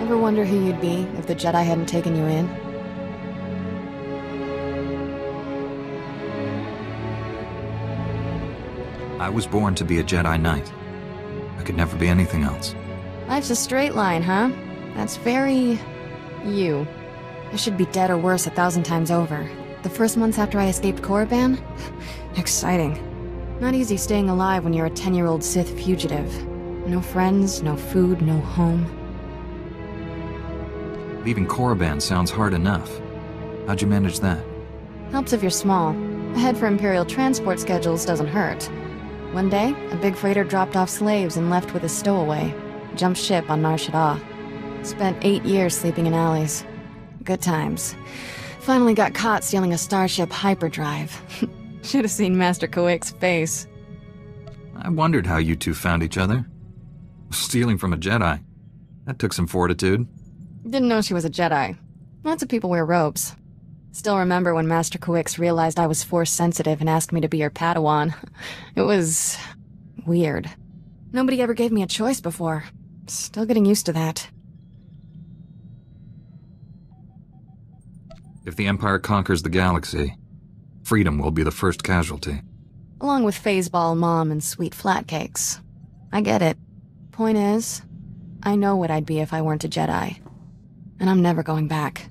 Ever wonder who you'd be if the Jedi hadn't taken you in? I was born to be a Jedi Knight. I could never be anything else. Life's a straight line, huh? That's very... you. I should be dead or worse a thousand times over. The first months after I escaped Korriban? Exciting. Not easy staying alive when you're a 10-year-old Sith fugitive. No friends, no food, no home. Leaving Korriban sounds hard enough. How'd you manage that? Helps if you're small. A head for Imperial transport schedules doesn't hurt. One day, a big freighter dropped off slaves and left with a stowaway. Jumped ship on Nar Shaddaa. Spent eight years sleeping in alleys. Good times. Finally got caught stealing a Starship hyperdrive. Should have seen Master Kiwiiks' face. I wondered how you two found each other. Stealing from a Jedi. That took some fortitude. Didn't know she was a Jedi. Lots of people wear robes. Still remember when Master Kiwiiks realized I was force sensitive and asked me to be her Padawan. It was... weird. Nobody ever gave me a choice before. Still getting used to that. If the Empire conquers the galaxy, freedom will be the first casualty. Along with Phaseball Mom and sweet flatcakes. I get it. Point is, I know what I'd be if I weren't a Jedi. And I'm never going back.